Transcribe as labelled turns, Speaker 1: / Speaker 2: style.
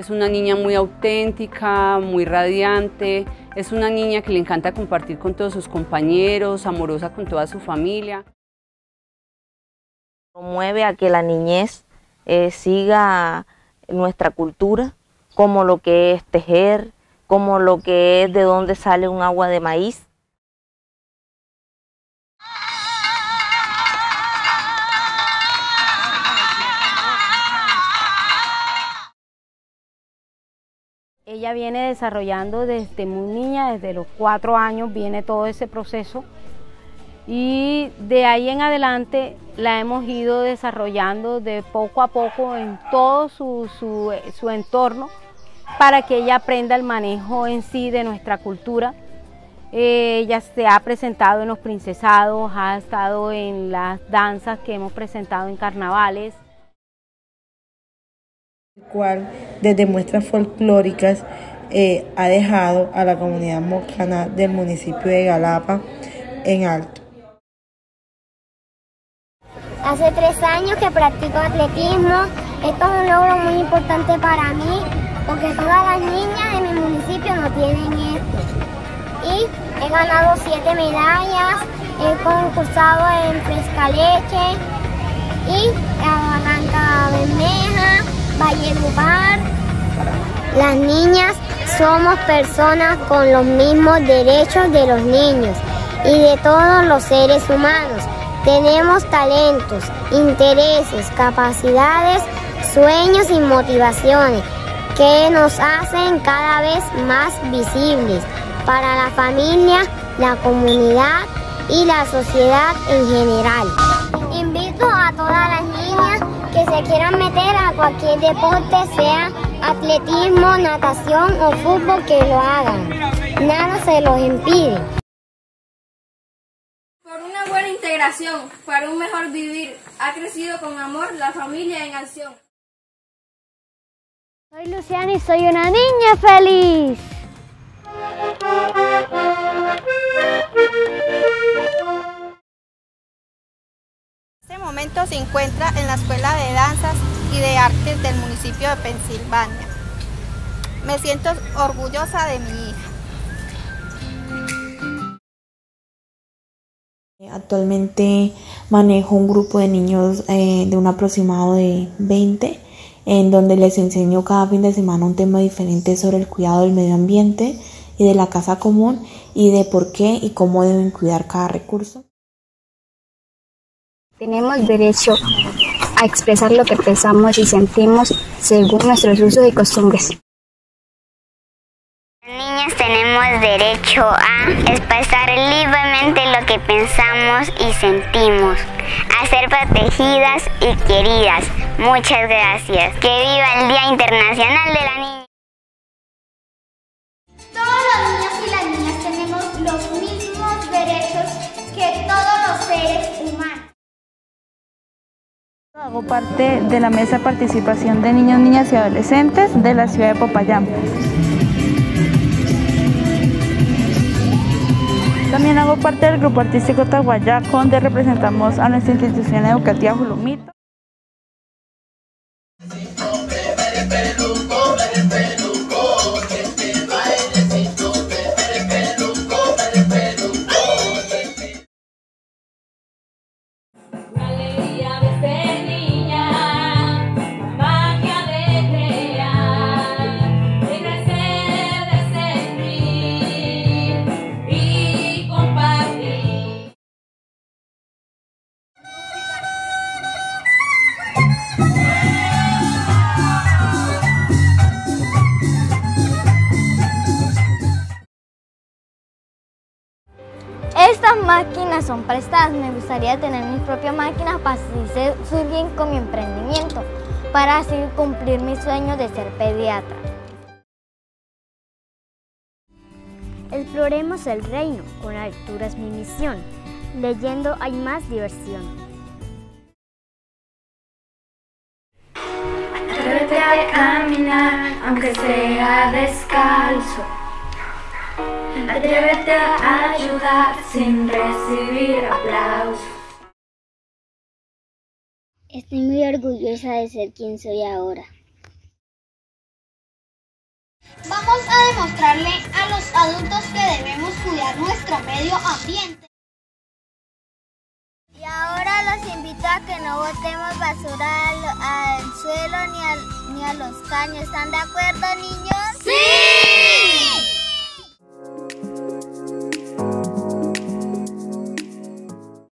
Speaker 1: Es una niña muy auténtica, muy radiante, es una niña que le encanta compartir con todos sus compañeros, amorosa con toda su familia.
Speaker 2: Promueve a que la niñez eh, siga nuestra cultura, como lo que es tejer, como lo que es de dónde sale un agua de maíz.
Speaker 3: Ella viene desarrollando desde muy niña, desde los cuatro años viene todo ese proceso y de ahí en adelante la hemos ido desarrollando de poco a poco en todo su, entorno para que ella aprenda el manejo en sí de nuestra cultura. Eh, ella se ha presentado en los princesados, ha estado en las danzas que hemos presentado en carnavales
Speaker 4: cual desde muestras folclóricas eh, ha dejado a la comunidad mocana del municipio de Galapa en alto.
Speaker 5: Hace tres años que practico atletismo. Esto es un logro muy importante para mí porque todas las niñas de mi municipio no tienen esto. Y he ganado siete medallas, he concursado en leche y la Barranca Bermeja, Valledupar. Las niñas somos personas con los mismos derechos de los niños y de todos los seres humanos. Tenemos talentos, intereses, capacidades, sueños y motivaciones que nos hacen cada vez más visibles para la familia, la comunidad y la sociedad en general. Invito a todas las niñas se quieran meter a cualquier deporte, sea atletismo, natación o fútbol, que lo hagan. Nada se los impide.
Speaker 6: Por una buena integración, para un mejor vivir, ha crecido con amor la familia en acción.
Speaker 5: Soy Luciana y soy una niña feliz.
Speaker 7: Se encuentra en la Escuela de Danzas y de Artes del municipio de Pensilvania. Me siento orgullosa de mi hija.
Speaker 8: Actualmente manejo un grupo de niños eh, de un aproximado de 20, en donde les enseño cada fin de semana un tema diferente sobre el cuidado del medio ambiente y de la casa común y de por qué y cómo deben cuidar cada recurso.
Speaker 9: Tenemos derecho a expresar lo que pensamos y sentimos según nuestros usos y costumbres.
Speaker 5: Niñas tenemos derecho a expresar libremente lo que pensamos y sentimos, a ser protegidas y queridas. Muchas gracias. Que viva el Día Internacional de la Niña.
Speaker 10: Parte de la mesa de participación de niños, niñas y adolescentes de la ciudad de Popayán. También hago parte del grupo artístico Taguayá, donde representamos a nuestra institución educativa Julumito.
Speaker 5: Estas máquinas son prestadas. Me gustaría tener mis propias máquinas para así surgir con mi emprendimiento, para así cumplir mi sueño de ser pediatra. Exploremos el reino, con la lectura es mi misión. Leyendo hay más diversión.
Speaker 11: Atrévete a caminar, aunque sea descalzo. Atrévete a ayudar sin recibir aplausos.
Speaker 5: Estoy muy orgullosa de ser quien soy ahora.
Speaker 12: demostrarle a los adultos que debemos cuidar nuestro medio ambiente.
Speaker 13: Y ahora los invito a que no botemos basura al, al suelo ni, al, ni a los caños. ¿Están de acuerdo, niños?
Speaker 12: ¡Sí!